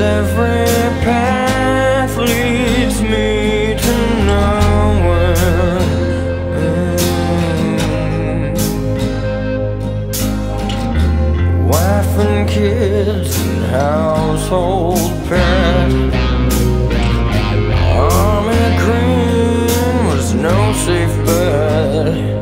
every path leads me to nowhere. Wife and kids and household pet Army cream was no safe bet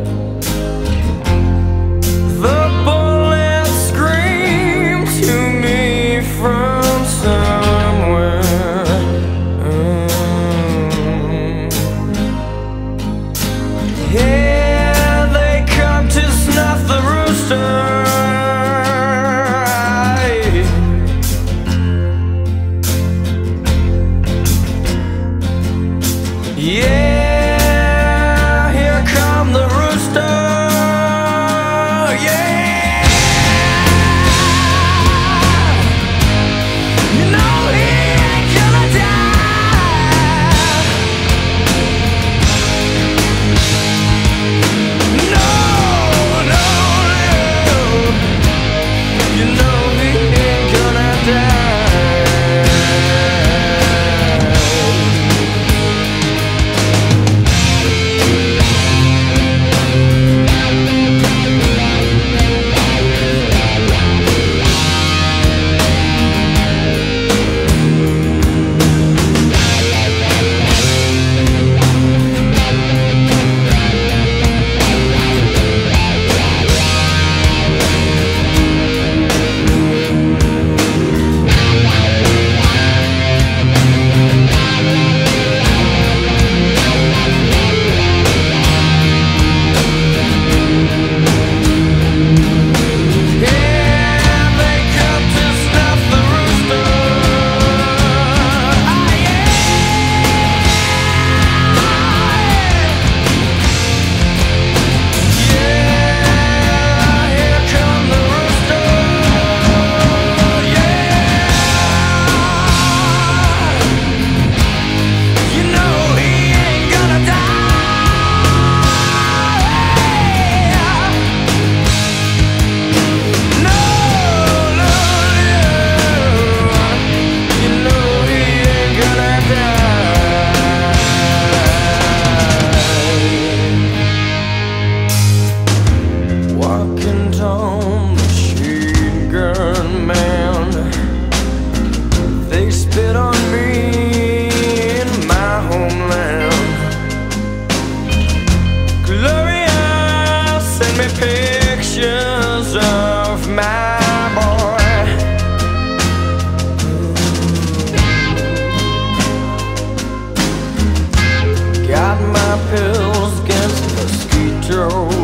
pills against mosquitoes.